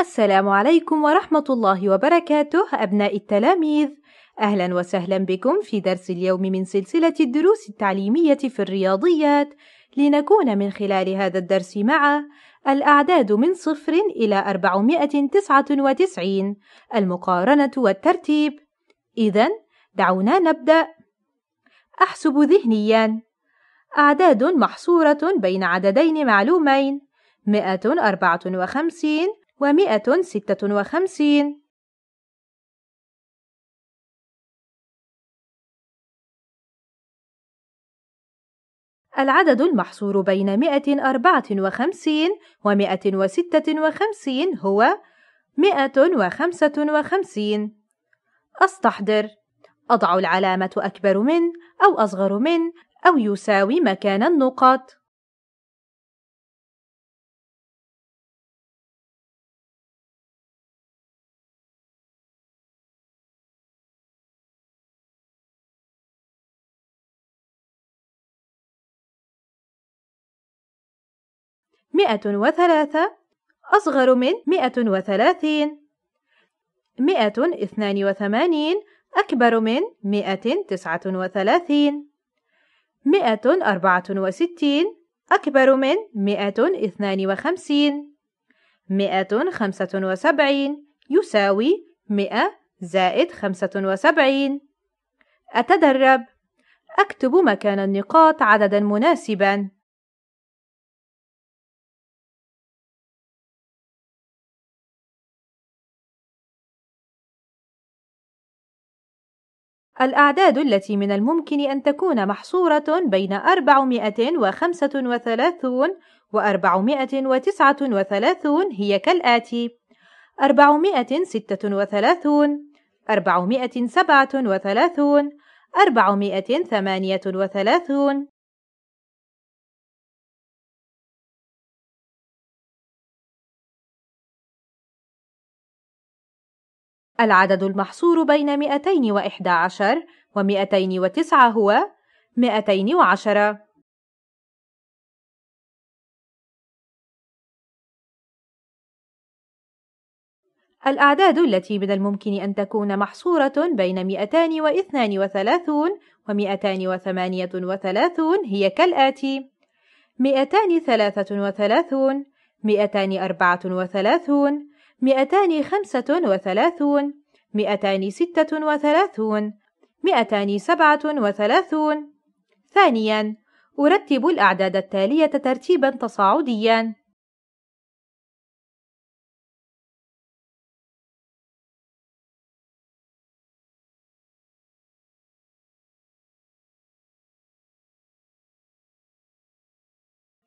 السلام عليكم ورحمة الله وبركاته أبناء التلاميذ. أهلا وسهلا بكم في درس اليوم من سلسلة الدروس التعليمية في الرياضيات. لنكون من خلال هذا الدرس مع الأعداد من صفر إلى أربعمائة تسعة وتسعين المقارنة والترتيب. إذا دعونا نبدأ. أحسب ذهنيا. أعداد محصورة بين عددين معلومين مئة أربعة وخمسين ومئة ستة وخمسين. العدد المحصور بين مئة أربعة وخمسين ومئة وستة وخمسين هو مئة وخمسة وخمسين. أستحضر. أضع العلامة أكبر من أو أصغر من أو يساوي مكان النقط مئة وثلاثة أصغر من مئة وثلاثين مئة اثنان وثمانين أكبر من مئة تسعة وثلاثين مئة أربعة وستين أكبر من مئة اثنان وخمسين مئة خمسة وسبعين يساوي مئة زائد خمسة وسبعين أتدرب. أكتب مكان النقاط عددا مناسبا. الأعداد التي من الممكن أن تكون محصورة بين 435 و 439 هي كالآتي: 436 437 438 العدد المحصور بين مئتين وإحدى عشر ومئتين وتسعة هو مئتين وعشرة. الأعداد التي من الممكن أن تكون محصورة بين مئتان واثنان وثلاثون ومئتان وثمانية وثلاثون هي كالآتي: مئتان ثلاثة وثلاثون، مئتان خمسة وثلاثون مئتان ستة وثلاثون مئتان سبعة وثلاثون. ثانيا أرتب الأعداد التالية ترتيبا تصاعديا.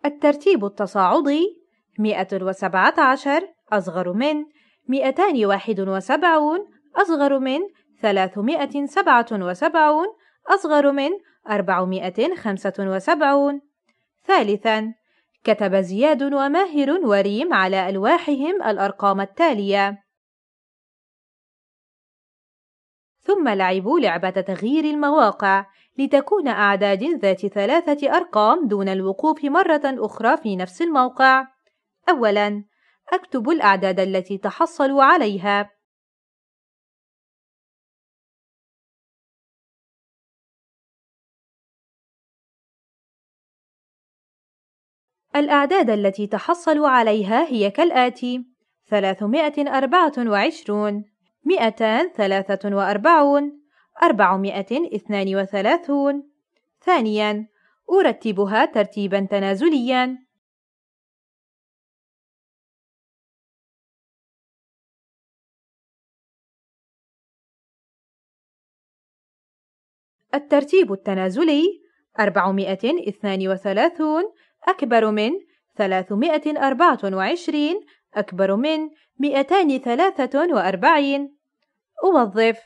الترتيب التصاعدي مئة وسبعة عشر أصغر من مئتان واحد وسبعون أصغر من ثلاثمائة سبعة وسبعون أصغر من أربعمائة خمسة وسبعون ثالثا كتب زياد وماهر وريم على ألواحهم الأرقام التالية ثم لعبوا لعبة تغيير المواقع لتكون أعداد ذات ثلاثة أرقام دون الوقوف مرة أخرى في نفس الموقع. أولاً: أكتب الأعداد التي تحصلوا عليها. الأعداد التي تحصلوا عليها هي كالآتي: ثلاثمائة أربعة وعشرون، مئتان ثلاثة وأربعون، أربعمائة اثنان وثلاثون. ثانياً: أرتبها ترتيباً تنازلياً. الترتيب التنازلي أربعمائة اثنان وثلاثون أكبر من ثلاثمائة أربعة وعشرين أكبر من مئتان ثلاثة وأربعين. أوظف.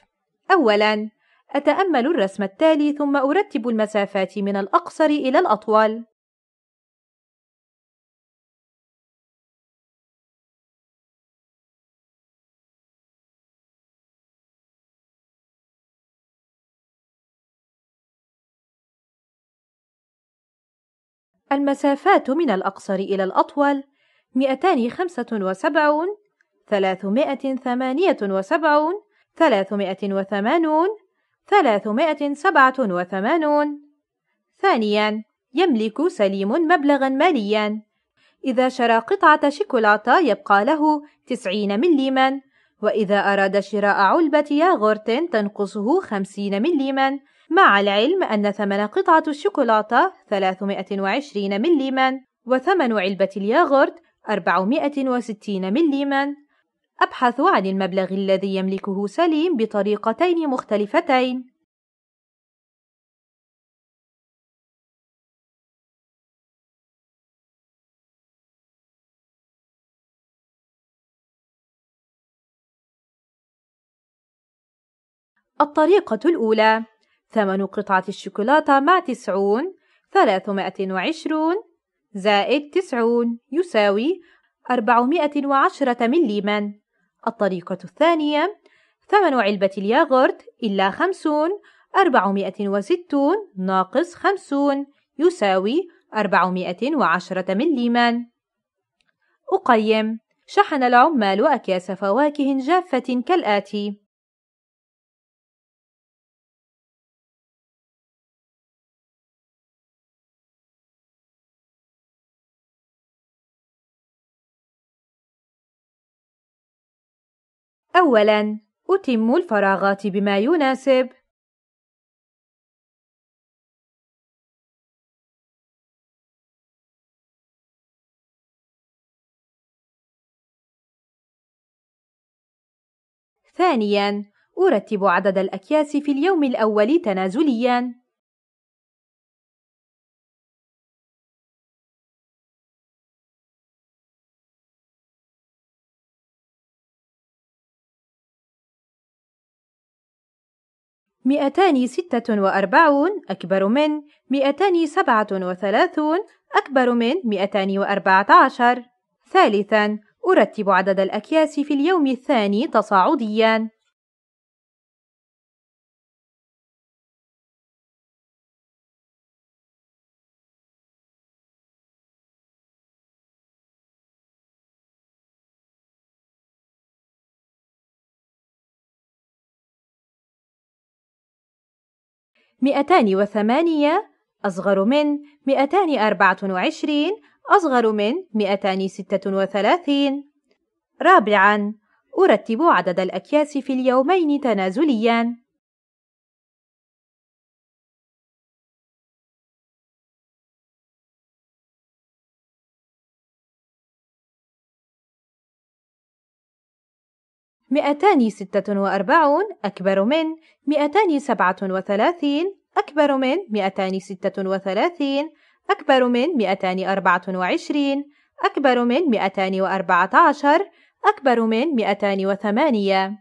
أولاً أتأمل الرسم التالي ثم أرتب المسافات من الأقصر إلى الأطول. المسافات من الأقصر إلى الأطول مئتان خمسة وسبعون ثلاثمائة ثمانية وسبعون ثلاثمائة وثمانون ثلاثمائة سبعة وثمانون. ثانياً يملك سليم مبلغاً مالياً. إذا شرى قطعة شوكولاتة يبقى له تسعين مليماً. وإذا أراد شراء علبة ياغورت تنقصه خمسين مليماً. مع العلم أن ثمن قطعة الشوكولاتة 320 مليما وثمن علبة الياغورت 460 مليما أبحث عن المبلغ الذي يملكه سليم بطريقتين مختلفتين. الطريقة الأولى ثمن قطعة الشوكولاتة مع تسعون ثلاثمائة وعشرون زائد تسعون يساوي أربعمائة وعشرة مليما الطريقة الثانية ثمن علبة الياغورت إلا خمسون أربعمائة وستون ناقص خمسون يساوي أربعمائة وعشرة مليما أقيم شحن العمال أكياس فواكه جافة كالآتي. أولاً أتم الفراغات بما يناسب. ثانياً أرتب عدد الأكياس في اليوم الأول تنازلياً. مئتان ستة وأربعون أكبر من مئتان سبعة وثلاثون أكبر من مئتان وأربعة عشر ثالثا أرتب عدد الأكياس في اليوم الثاني تصاعديا. مئتان وثمانية أصغر من مئتان أربعة وعشرين أصغر من مئتان ستة وثلاثين. رابعا أرتب عدد الأكياس في اليومين تنازليا. مئتان ستة وأربعون أكبر من مئتان سبعة وثلاثين أكبر من مئتان ستة وثلاثين أكبر من مئتان أربعة وعشرين أكبر من مئتان وأربعة عشر أكبر من مئتان وثمانية